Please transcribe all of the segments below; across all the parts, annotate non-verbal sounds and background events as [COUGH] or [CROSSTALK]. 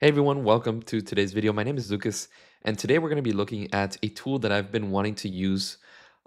Hey everyone, welcome to today's video. My name is Lukas, and today we're going to be looking at a tool that I've been wanting to use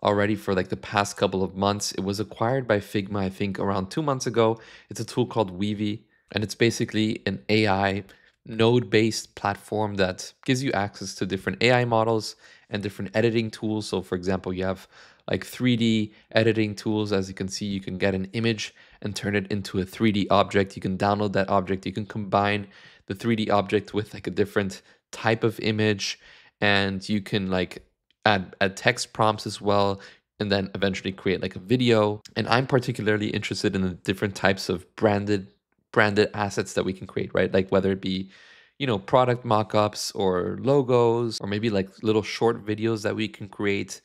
already for like the past couple of months. It was acquired by Figma, I think, around two months ago. It's a tool called Weavy, and it's basically an AI node-based platform that gives you access to different AI models and different editing tools. So for example, you have like 3D editing tools. As you can see, you can get an image and turn it into a 3D object. You can download that object. You can combine the 3D object with like a different type of image and you can like add, add text prompts as well and then eventually create like a video. And I'm particularly interested in the different types of branded branded assets that we can create, right? Like whether it be, you know, product mockups or logos or maybe like little short videos that we can create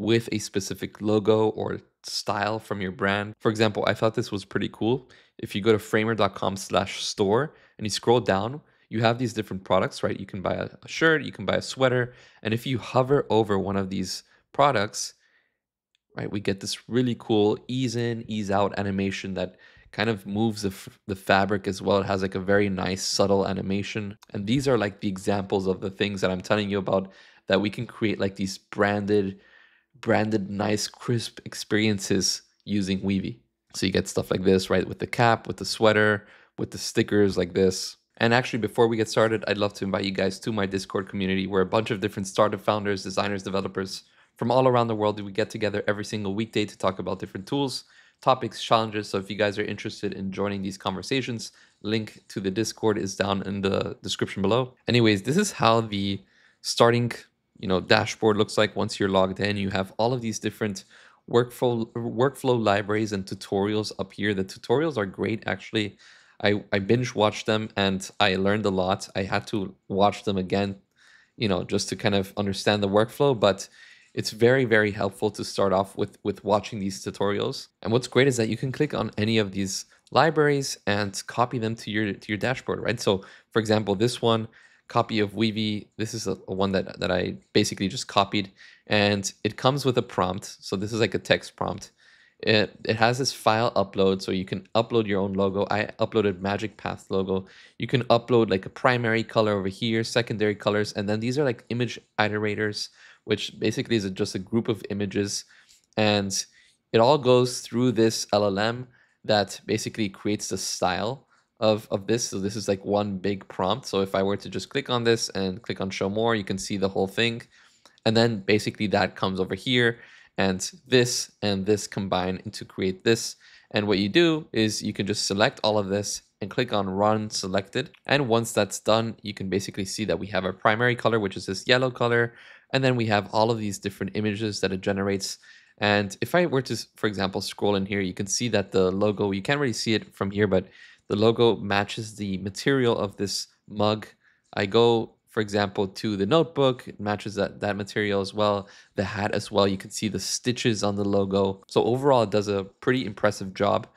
with a specific logo or style from your brand. For example, I thought this was pretty cool. If you go to framer.com slash store and you scroll down, you have these different products, right? You can buy a, shirt, you can buy a sweater. And if you hover over one of these products, right, we get this really cool ease in, ease out animation that kind of moves the, the fabric as well. It has like a very nice subtle animation. And these are like the examples of the things that I'm telling you about that we can create like these branded branded nice crisp experiences using Weavy. So you get stuff like this, right? With the cap, with the sweater, with the stickers like this. And actually, before we get started, I'd love to invite you guys to my Discord community where a bunch of different startup founders, designers, developers from all around the world, do we get together every single weekday to talk about different tools, topics, challenges. So if you guys are interested in joining these conversations, link to the Discord is down in the description below. Anyways, this is how the starting you know dashboard looks like once you're logged in. You have all of these different workflow workflow libraries and tutorials up here. The tutorials are great actually. I, I binge watched them and I learned a lot. I had to watch them again, you know, just to kind of understand the workflow, but it's very, very helpful to start off with, with watching these tutorials. And what's great is that you can click on any of these libraries and copy them to your to your dashboard, right? So for example, this one copy of Weavy. This is a, a, one that, that I basically just copied and it comes with a prompt. So this is like a text prompt. It, it has this file upload so you can upload your own logo. I uploaded Magic Path logo. You can upload like a primary color over here, secondary colors, and then these are like image iterators, which basically is just a group of images. And it all goes through this LLM that basically creates the style of, of this. So this is like one big prompt. So if I were to just click on this and click on show more, you can see the whole thing. And then basically that comes over here and this and this combine into create this. And what you do is you can just select all of this and click on run selected. And once that's done, you can basically see that we have our primary color, which is this yellow color. And then we have all of these different images that it generates. And if I were to, for example, scroll in here, you can see that the logo, you can't really see it from here, but the logo matches the material of this mug. I go, for example, to the notebook, it matches that, that material as well. The hat as well, you can see the stitches on the logo. So overall, it does a pretty impressive job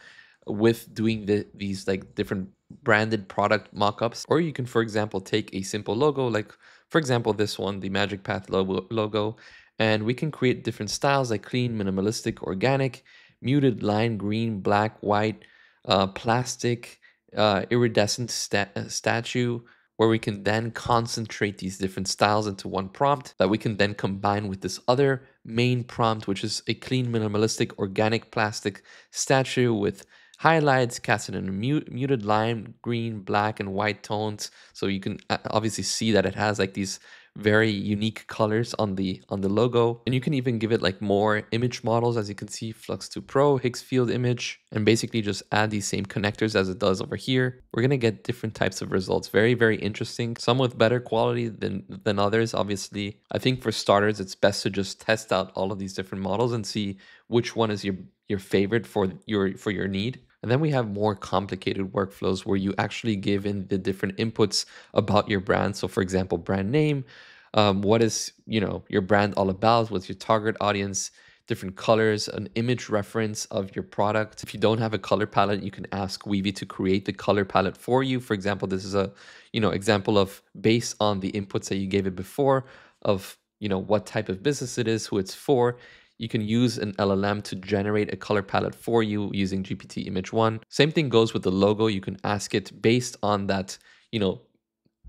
with doing the, these like different branded product mockups. Or you can, for example, take a simple logo, like for example, this one, the Magic Path logo, logo and we can create different styles like clean, minimalistic, organic, muted line, green, black, white, uh, plastic, uh, iridescent uh, statue where we can then concentrate these different styles into one prompt that we can then combine with this other main prompt, which is a clean, minimalistic, organic plastic statue with highlights cast in a muted lime, green, black, and white tones. So you can uh, obviously see that it has like these very unique colors on the on the logo. And you can even give it like more image models. As you can see flux 2 pro Higgsfield image and basically just add these same connectors as it does over here. We're going to get different types of results. Very very interesting. Some with better quality than than others obviously. I think for starters it's best to just test out all of these different models and see which one is your your favorite for your for your need and then we have more complicated workflows where you actually give in the different inputs about your brand. So for example, brand name, um, what is you know your brand all about? What's your target audience? Different colors, an image reference of your product. If you don't have a color palette, you can ask Weavy to create the color palette for you. For example, this is a you know example of based on the inputs that you gave it before of you know what type of business it is, who it's for you can use an LLM to generate a color palette for you using GPT Image 1. Same thing goes with the logo. You can ask it based on that, you know,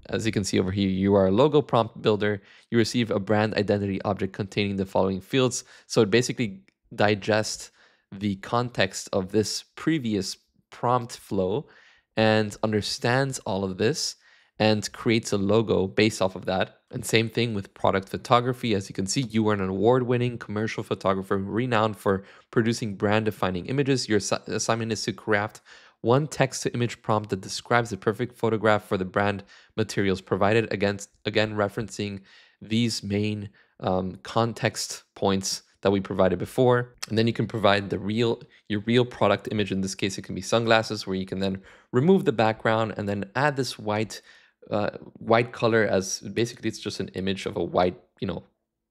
as you can see over here, you are a logo prompt builder. You receive a brand identity object containing the following fields. So it basically digests the context of this previous prompt flow and understands all of this and creates a logo based off of that. And same thing with product photography. As you can see, you are an award winning commercial photographer renowned for producing brand defining images. Your assignment is to craft one text to image prompt that describes the perfect photograph for the brand materials provided against again referencing these main um, context points that we provided before and then you can provide the real your real product image in this case it can be sunglasses where you can then remove the background and then add this white uh, white color as basically it's just an image of a white you know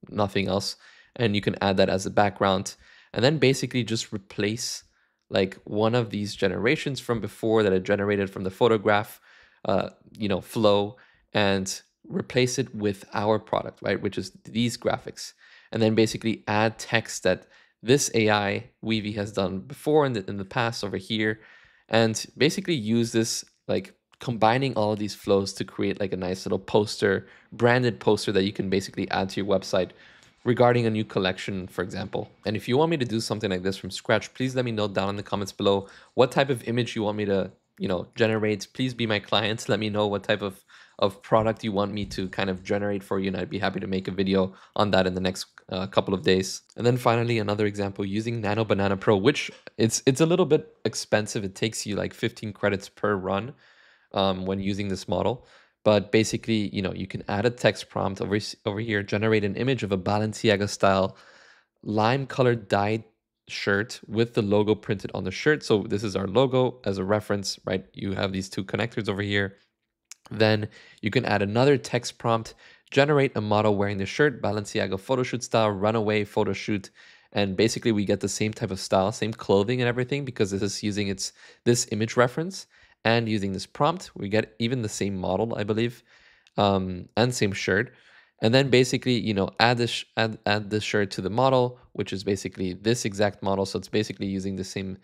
nothing else and you can add that as a background and then basically just replace like one of these generations from before that are generated from the photograph, uh, you know, flow and replace it with our product, right? Which is these graphics. And then basically add text that this AI Weavy has done before in the, in the past over here. And basically use this like combining all of these flows to create like a nice little poster, branded poster that you can basically add to your website regarding a new collection, for example. And if you want me to do something like this from scratch, please let me know down in the comments below what type of image you want me to, you know, generate. Please be my client. Let me know what type of, of product you want me to kind of generate for you. And I'd be happy to make a video on that in the next uh, couple of days. And then finally, another example using Nano Banana Pro, which it's, it's a little bit expensive. It takes you like 15 credits per run um, when using this model. But basically, you know, you can add a text prompt over, over here, generate an image of a Balenciaga style lime colored dyed shirt with the logo printed on the shirt. So this is our logo as a reference, right? You have these two connectors over here. Then you can add another text prompt, generate a model wearing the shirt, Balenciaga photo shoot style, runaway photo shoot. And basically we get the same type of style, same clothing and everything because this is using its this image reference and using this prompt, we get even the same model, I believe, um, and same shirt. And then basically, you know, add this add add this shirt to the model, which is basically this exact model. So it's basically using the same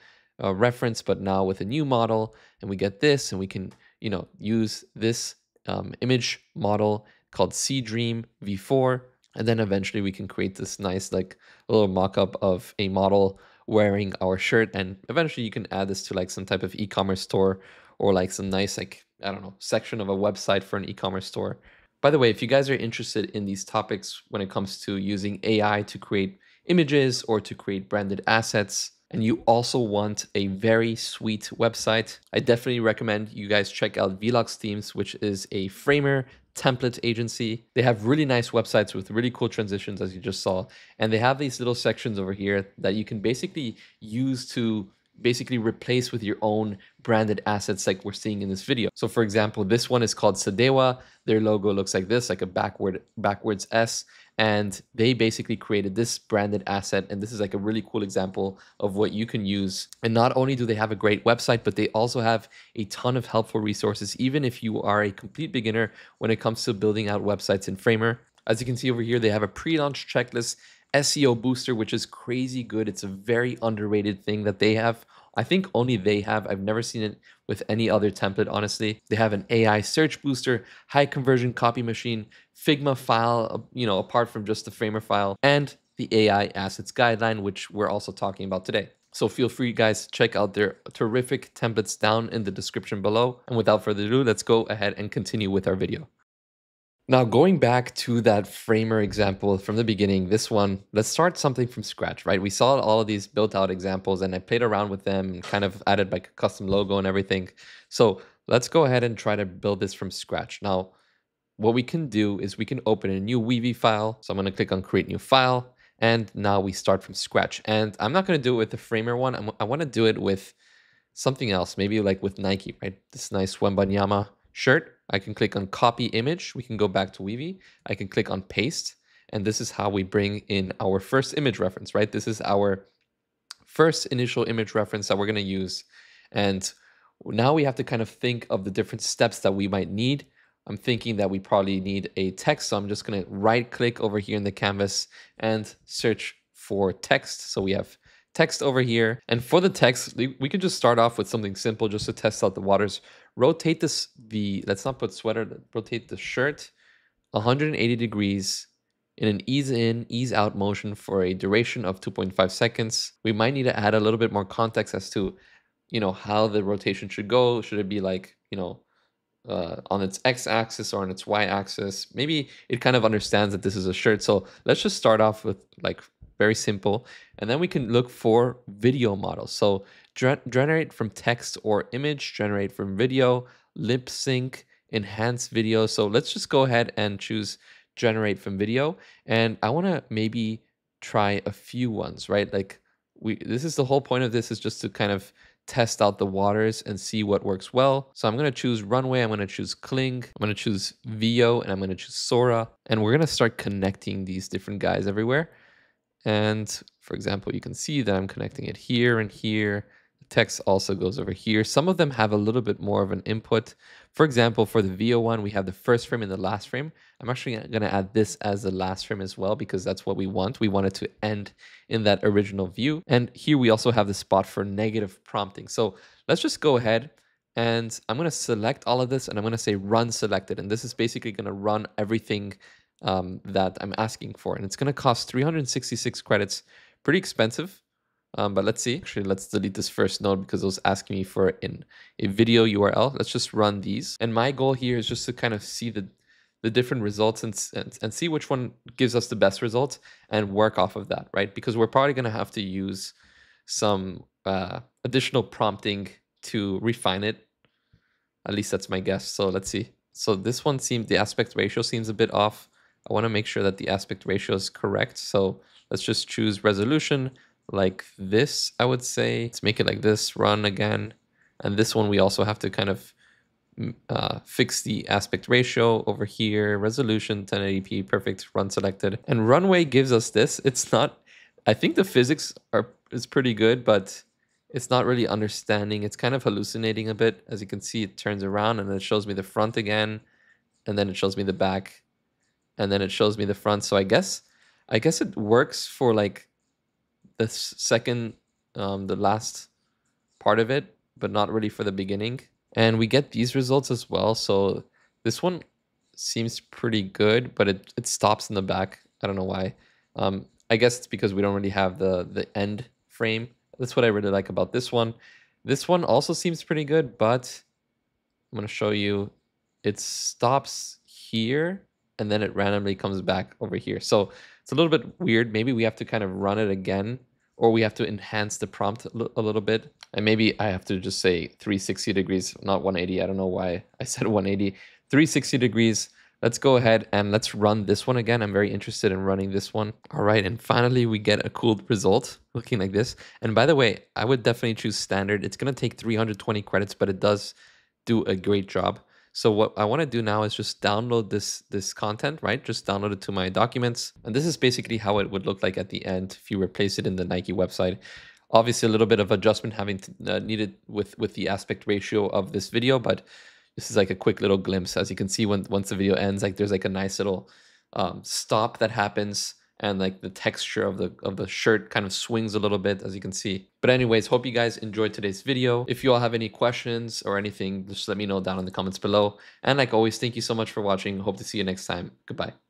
uh, reference, but now with a new model, and we get this, and we can, you know, use this um, image model called C Seedream V4, and then eventually we can create this nice like little mock-up of a model wearing our shirt, and eventually you can add this to like some type of e-commerce store or like some nice like I don't know section of a website for an e-commerce store. By the way, if you guys are interested in these topics when it comes to using AI to create images or to create branded assets, and you also want a very sweet website, I definitely recommend you guys check out Velox Themes, which is a framer template agency. They have really nice websites with really cool transitions, as you just saw. And they have these little sections over here that you can basically use to basically replace with your own branded assets like we're seeing in this video. So for example, this one is called Sadewa. Their logo looks like this, like a backward backwards S. And they basically created this branded asset. And this is like a really cool example of what you can use. And not only do they have a great website, but they also have a ton of helpful resources, even if you are a complete beginner when it comes to building out websites in Framer. As you can see over here, they have a pre-launch checklist SEO booster, which is crazy good. It's a very underrated thing that they have. I think only they have. I've never seen it with any other template, honestly. They have an AI search booster, high conversion copy machine, Figma file, uh, you know, apart from just the Framer file, and the AI assets guideline, which we're also talking about today. So feel free, guys, check out their terrific templates down in the description below. And without further ado, let's go ahead and continue with our video. Now, going back to that framer example from the beginning, this one, let's start something from scratch, right? We saw all of these built out examples and I played around with them and kind of added like a custom logo and everything. So let's go ahead and try to build this from scratch. Now, what we can do is we can open a new Weavy file. So I'm going to click on create new file. And now we start from scratch. And I'm not going to do it with the framer one. I'm, i want to do it with something else, maybe like with Nike, right? This nice Wembanyama shirt. I can click on copy image. We can go back to Weavy. I can click on paste. And this is how we bring in our first image reference, right? This is our first initial image reference that we're going to use. And now we have to kind of think of the different steps that we might need. I'm thinking that we probably need a text. So I'm just going to right click over here in the canvas and search for text. So we have text over here. And for the text, we could just start off with something simple just to test out the waters rotate this the let's not put sweater, rotate the shirt 180 degrees in an ease in, ease out motion for a duration of 2.5 seconds. We might need to add a little bit more context as to, you know, how the rotation should go. Should it be like, you know, uh, on its x-axis or on its y-axis? Maybe it kind of understands that this is a shirt. So let's just start off with like very simple. And then we can look for video models. So generate from text or image, generate from video, lip sync, enhance video. So let's just go ahead and choose generate from video. And I want to maybe try a few ones, right? Like we, this is the whole point of this is just to kind of test out the waters and see what works well. So I'm going to choose runway. I'm going to choose Kling. I'm going to choose Veo and I'm going to choose Sora. And we're going to start connecting these different guys everywhere. And for example, you can see that I'm connecting it here and here The text also goes over here. Some of them have a little bit more of an input. For example, for the Veo one, we have the first frame and the last frame. I'm actually going to add this as the last frame as well because that's what we want. We want it to end in that original view. And here we also have the spot for negative prompting. So let's just go ahead and I'm going to select all of this and I'm going to say run selected. And this is basically going to run everything um, that I'm asking for. And it's going to cost 366 credits, pretty expensive. Um, but let's see. Actually, let's delete this first node because it was asking me for in a video URL. Let's just run these. And my goal here is just to kind of see the the different results and, and, and see which one gives us the best results and work off of that, right? Because we're probably going to have to use some uh, additional prompting to refine it. At least that's my guess. So let's see. So this one seems, the aspect ratio seems a bit off. I want to make sure that the aspect ratio is correct. So let's just choose resolution like this, I would say. Let's make it like this, run again. And this one, we also have to kind of uh, fix the aspect ratio over here, resolution 1080p, perfect, run selected. And runway gives us this. It's not, I think the physics are is pretty good, but it's not really understanding. It's kind of hallucinating a bit. As you can see, it turns around and it shows me the front again, and then it shows me the back, and then it shows me the front. So I guess, I guess it works for like the second, um, the last part of it, but not really for the beginning. And we get these results as well. So this one seems pretty good, but it, it stops in the back. I don't know why. Um, I guess it's because we don't really have the, the end frame. That's what I really like about this one. This one also seems pretty good, but I'm going to show you it stops here and then it randomly comes back over here. So it's a little bit weird. Maybe we have to kind of run it again or we have to enhance the prompt a little bit. And maybe I have to just say 360 degrees, not 180. I don't know why I [LAUGHS] said 180. 360 degrees. Let's go ahead and let's run this one again. I'm very interested in running this one. All right, and finally we get a cool result looking like this. And by the way, I would definitely choose standard. It's gonna take 320 credits, but it does do a great job. So what I want to do now is just download this this content, right? Just download it to my documents. And this is basically how it would look like at the end if you replace it in the Nike website. Obviously a little bit of adjustment having to, uh, needed with with the aspect ratio of this video, but this is like a quick little glimpse. As you can see, when once the video ends, like there's like a nice little um, stop that happens and like the texture of the of the shirt kind of swings a little bit as you can see. But anyways, hope you guys enjoyed today's video. If you all have any questions or anything, just let me know down in the comments below. And like always, thank you so much for watching. Hope to see you next time. Goodbye.